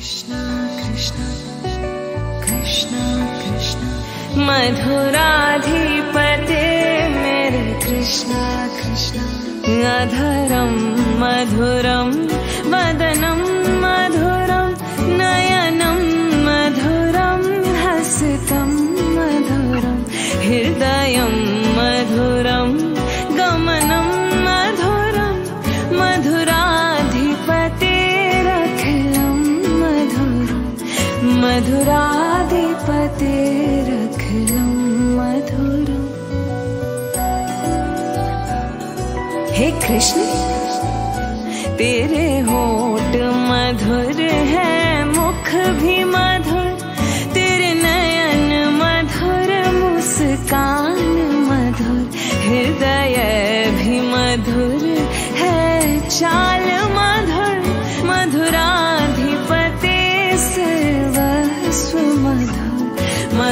कृष्णा कृष्णा कृष्णा कृष्णा। मधुराधिपते मेरे कृष्णा कृष्णा। अधरं मधुरं मधुराधिपतेरखिलं मधुरम् हे कृष्ण, तेरे होठ मधुर है, मुख भी मधुर। तेरे नयन मधुर, मुस्कान मधुर। हृदय भी मधुर है, चाल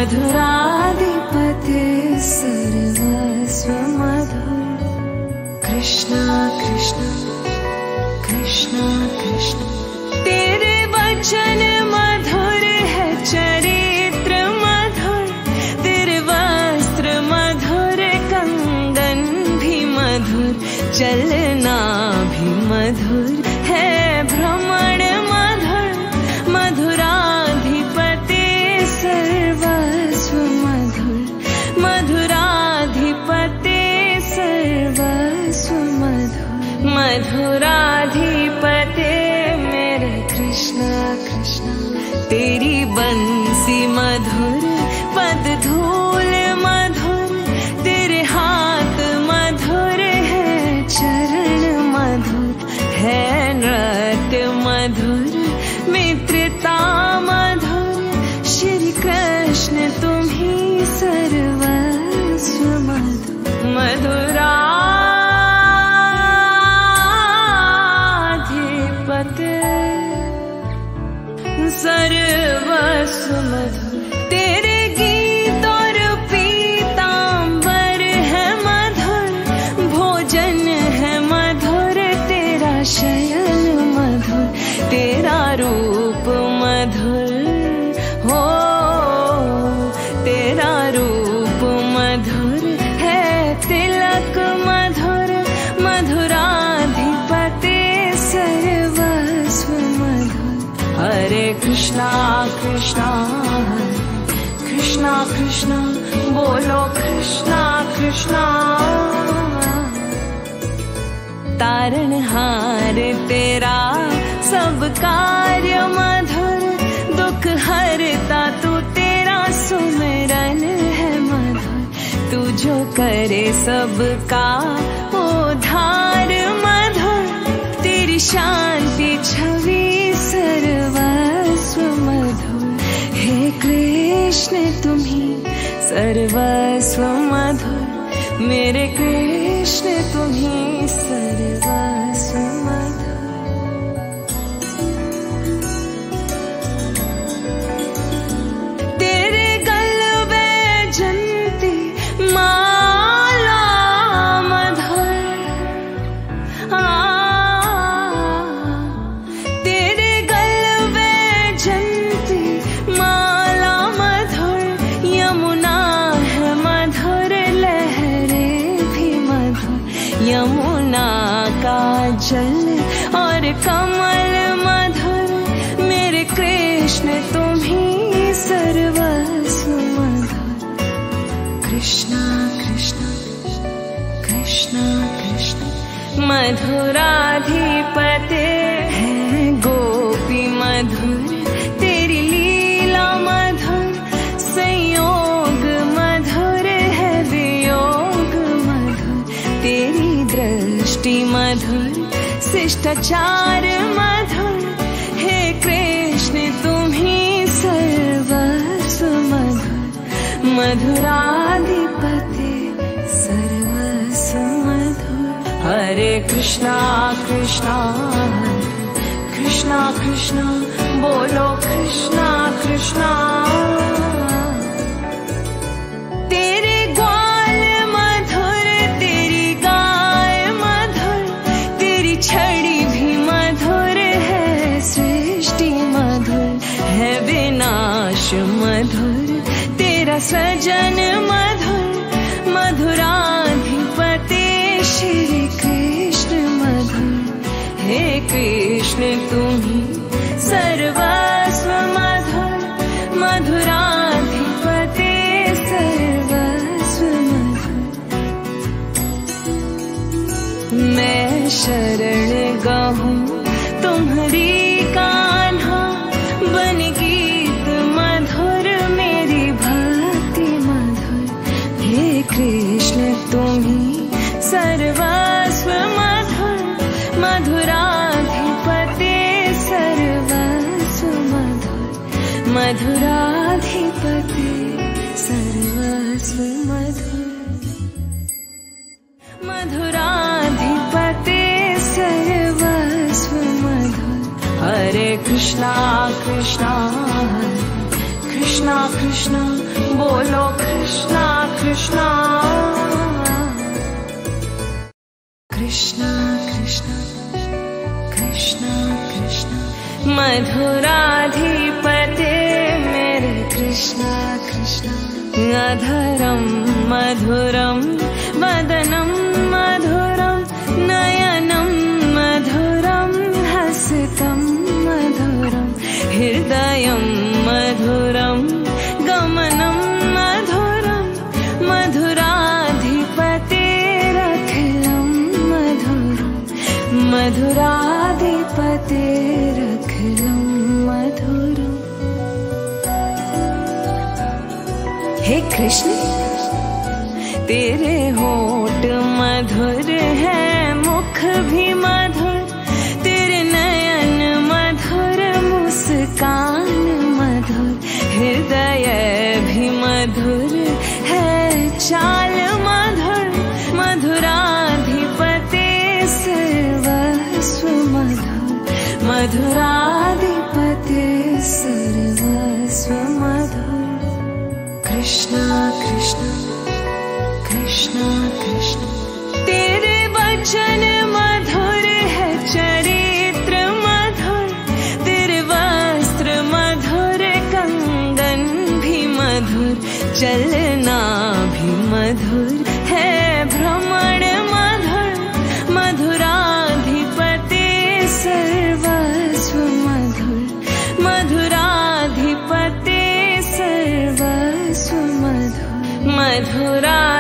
मधुराधिपते सर्वस्व मधुर कृष्णा कृष्णा कृष्णा कृष्णा। तेरे वचन मधुर है, चरित्र मधुर। तेरे वस्त्र मधुर कंगन भी मधुर। चलना भी मधुर। मधुर हरे कृष्णा कृष्णा कृष्णा कृष्णा, बोलो कृष्णा कृष्णा। तारण हार तेरा, सब कार्य मधुर, दुख हरता तू तेरा, सुमिरन है मधुर। तू जो करे सबका उधार मधुर, तेरी शांति सर्वस्व मधुर मेरे कृष्ण तुम्ही मधुर कृष्णा कृष्णा कृष्णा कृष्णा। मधुराधिपते है गोपी मधुर। तेरी लीला मधुर संयोग मधुर है वियोग मधुर। तेरी दृष्टि मधुर शिष्टाचार मधुर मधुराधिपते सर्वस्व हरे कृष्णा कृष्णा कृष्णा कृष्णा बोलो कृष्णा कृष्णा सजन मधुर, मधुराधिपते श्री कृष्ण मधुर। हे कृष्ण, तुम्ही सर्वस्व मधुर, मधुराधिपते सर्वस्व मधुर। मैं शरण गहूँ, तुम्हारी मधुराधिपते सर्वस्व मधुर मधुराधिपते सर्वस्व मधुर हरे कृष्णा कृष्णा कृष्णा कृष्णा, बोलो कृष्णा कृष्णा। कृष्णा कृष्णा कृष्णा कृष्णा। मधुराधिपते अधरं मधुरं वदनं मधुरं नयनं मधुरं हसितं मधुरं हृदयं मधुरं गमनं मधुरं मधुराधिपतेरखिलं मधुरं मधुराधिपतेरखिलं कृष्ण तेरे होठ मधुर मधुर चलना भी मधुर है भ्रमण मधुर मधुराधिपति सर्वस्व मधुर मधुराधिपति सर्वस्व मधुर मधुराधिपते